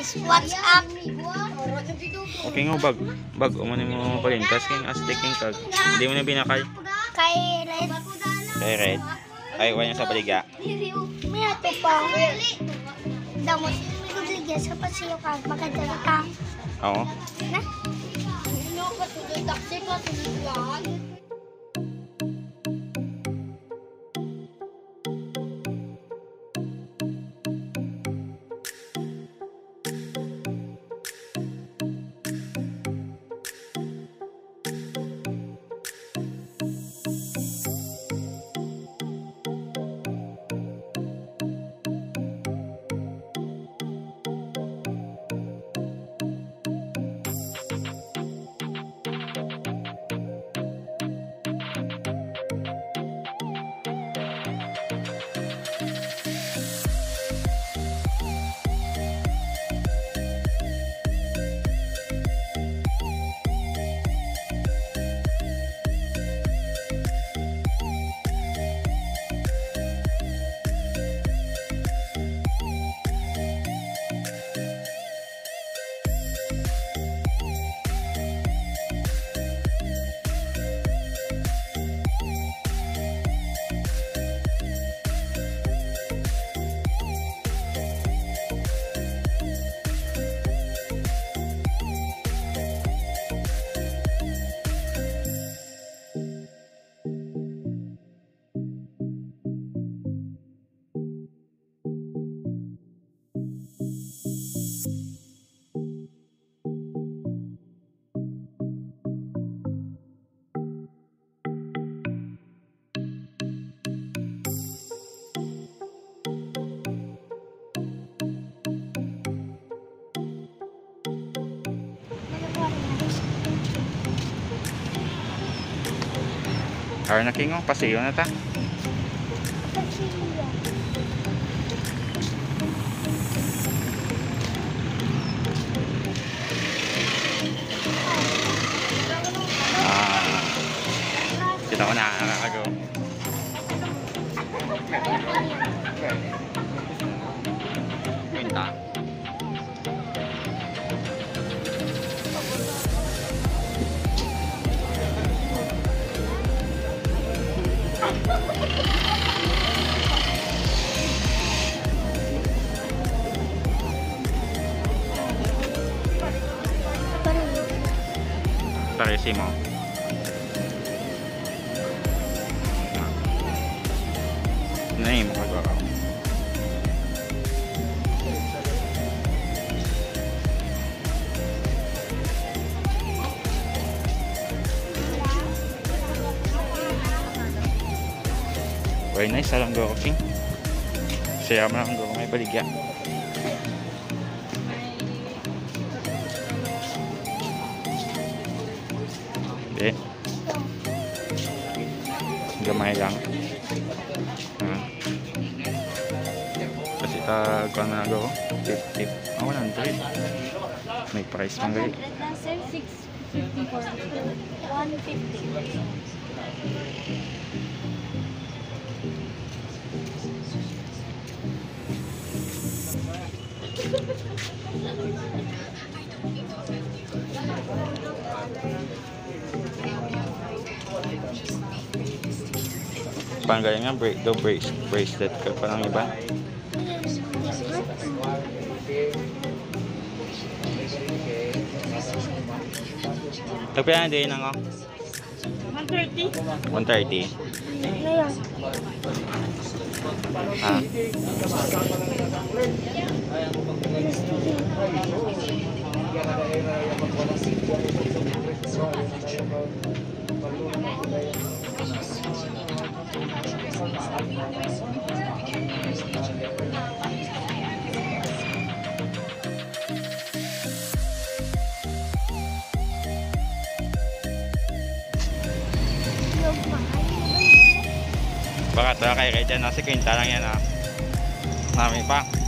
guys. What's up? Okay nga bag. Bag, umano mo pa rin. Tapos kayong astig king kag. Hindi mo na binakay. Kay Red. Kay Red. Ay, wala niya sa baliga. May ato pa. Damot. May gubligyan sa pasiyo ka. Magandang ka. Oo. Na? Har na king oh. Pasiyo na ta. Paresimo. Name ko ba? Very nice, alam go king. Saya mo lang go may baligya. Hindi. Gamay lang. Ah. Kasi ta kuan na go. Tip tip. Ah, 100. May price man gali. 100 na sir. Parang galing nga break do brace bracelet ka pa ng iba. Tagpila na din ako. 130? 130. Ngayon. Ah. Baka tara kay kay dyan. Nasa kwinta lang yan ah. Marami pa.